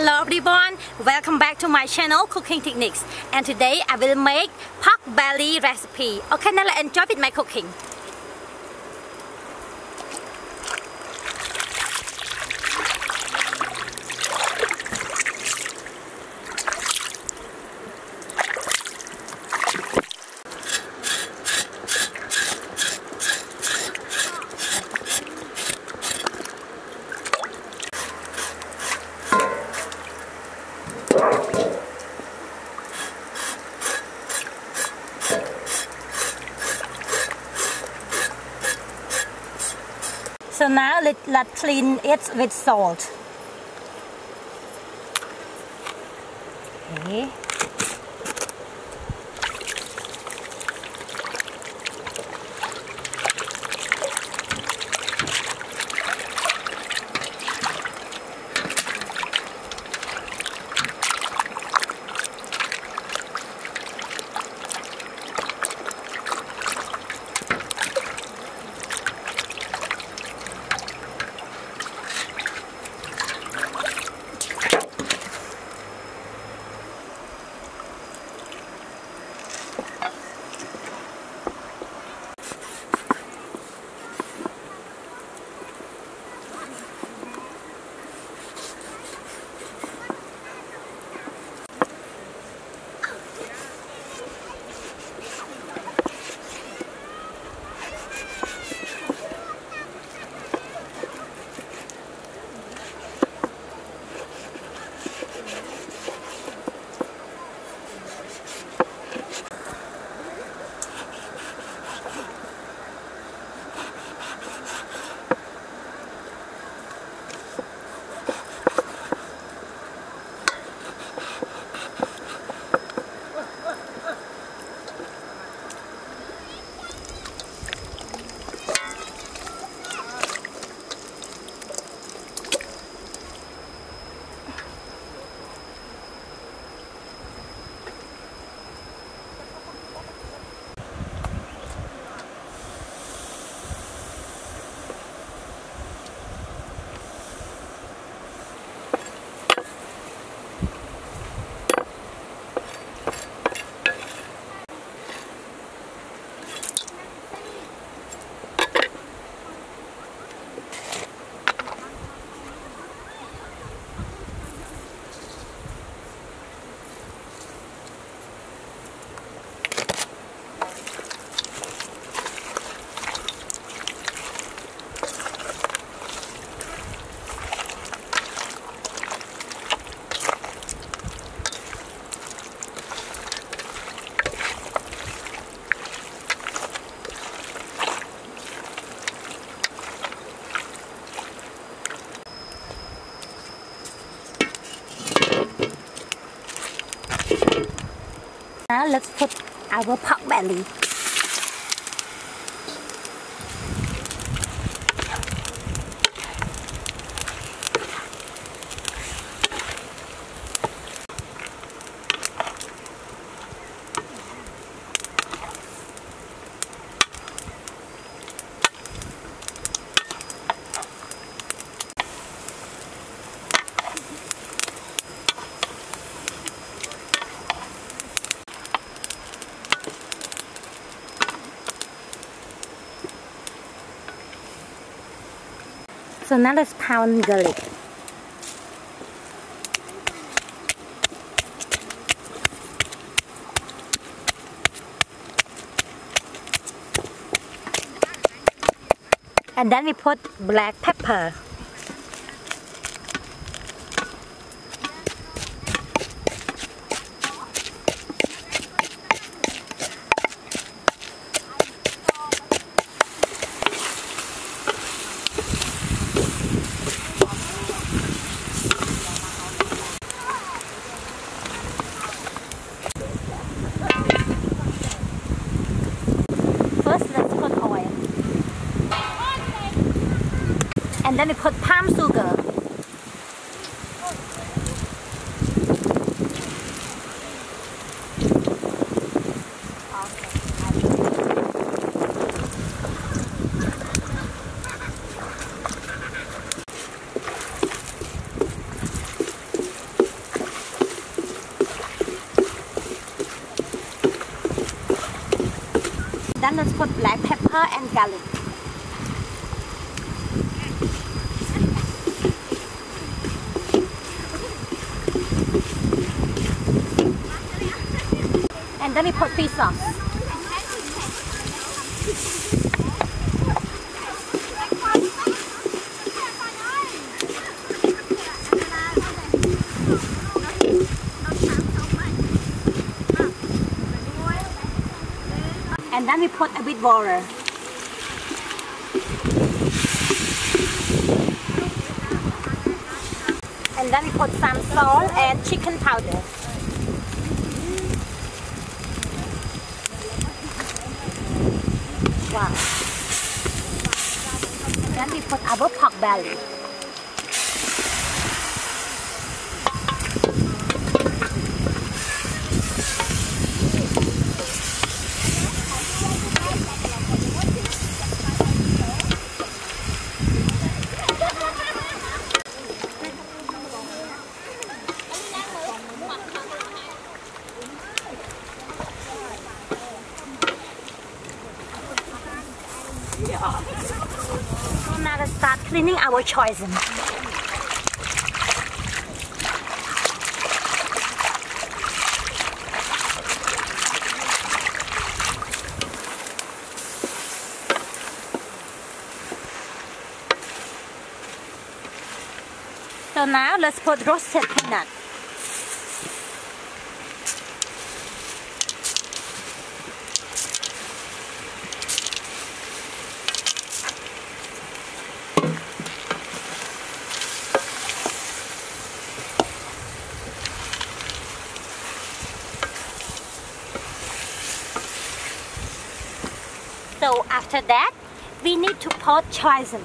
Hello everyone, welcome back to my channel Cooking Techniques and today I will make pork belly recipe. Okay, now let's enjoy with my cooking. So now let, let's clean it with salt. Okay. Our pork belly. So now let's pound garlic. And then we put black pepper. and then we put palm sugar. Then let's put black pepper and garlic. Then we put fish sauce. and then we put a bit water. And then we put some salt and chicken powder. Wow. And then we put our pork belly. Cleaning our choy sums. So now let's put roasted peanut. So after that, we need to put choy sum.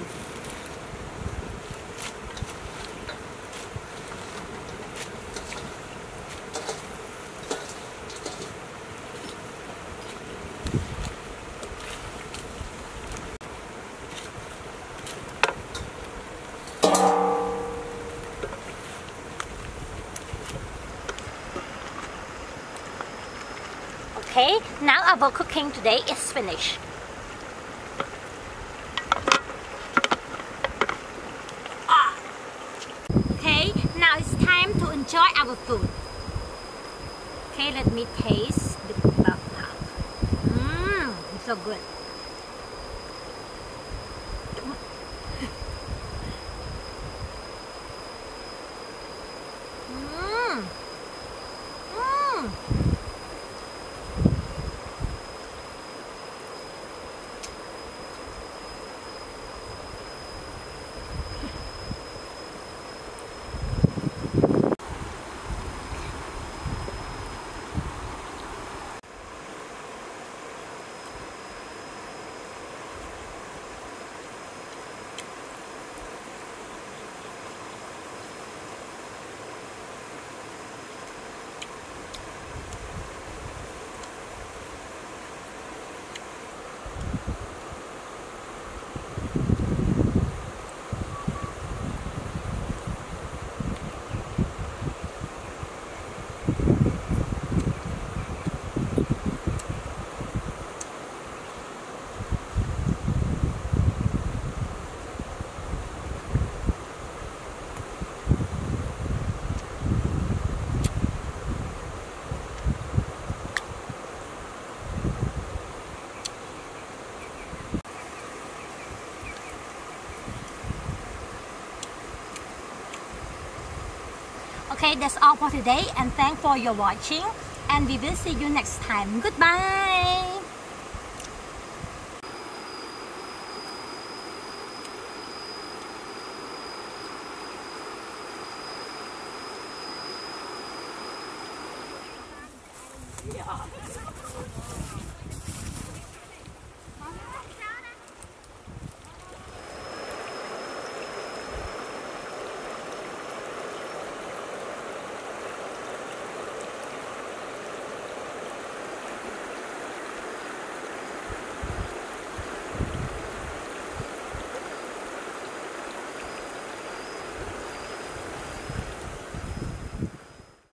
Okay, now our cooking today is finished. Okay, now it's time to Okay, let me taste the pork. Mmm, so good. Mmm. Mmm. Okay, that's all for today and thanks for your watching and we will see you next time. Goodbye!